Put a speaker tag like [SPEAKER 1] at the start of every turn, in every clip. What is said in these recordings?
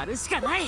[SPEAKER 1] やるしかない。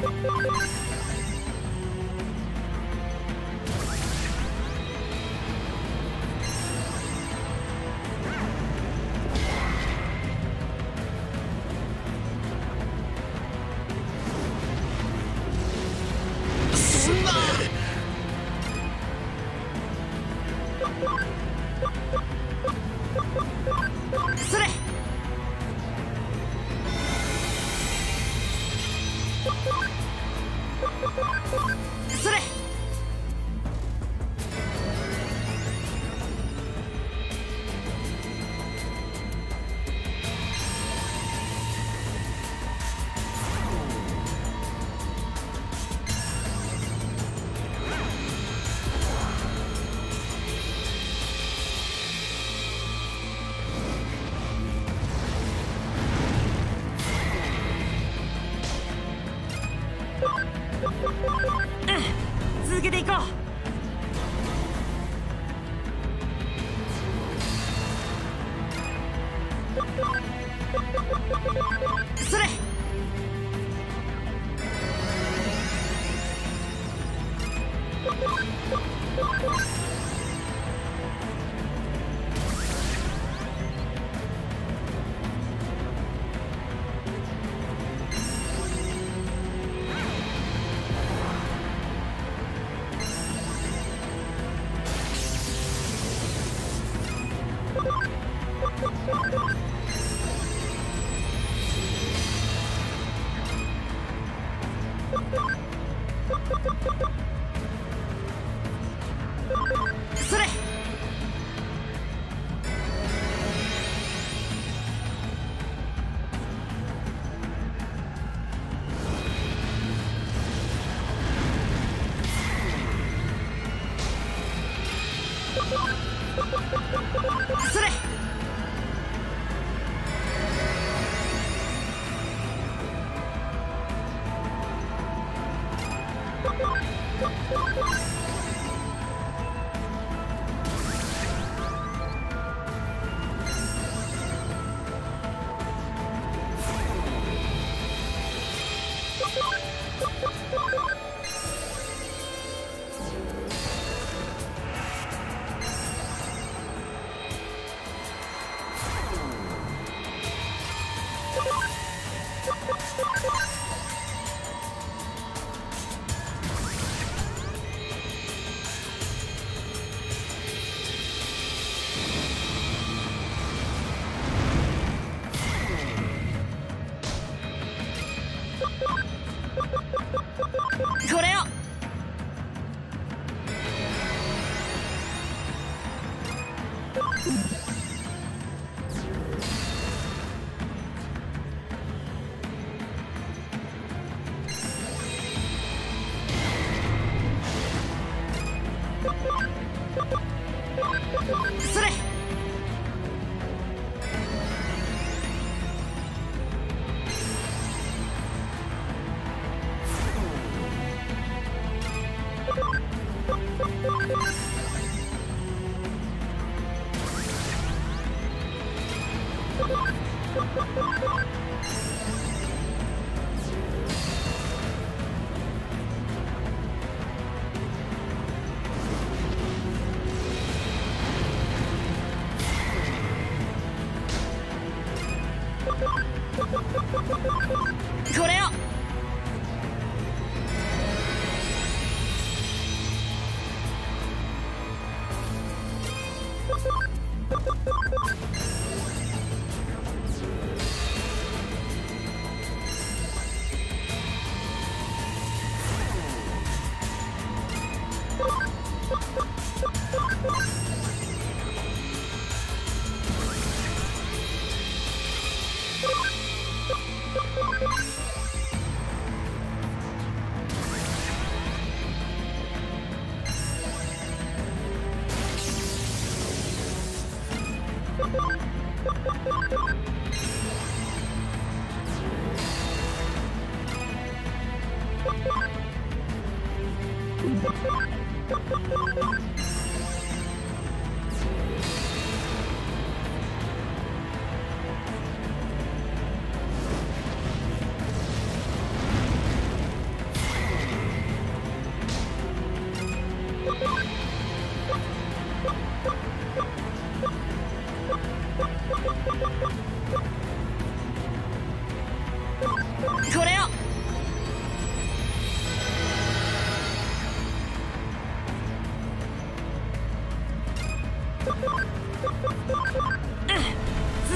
[SPEAKER 1] Thank you.
[SPEAKER 2] そ
[SPEAKER 1] れ you Thank you.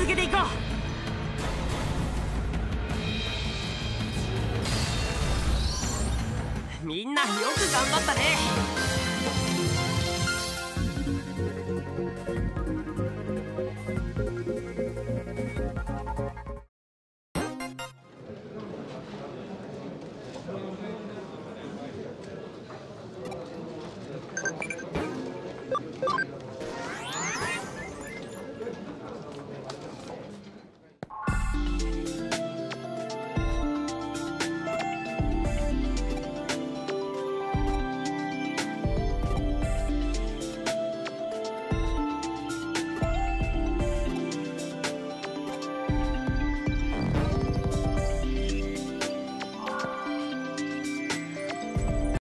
[SPEAKER 1] 続けていこう。みんなよく頑張ったね。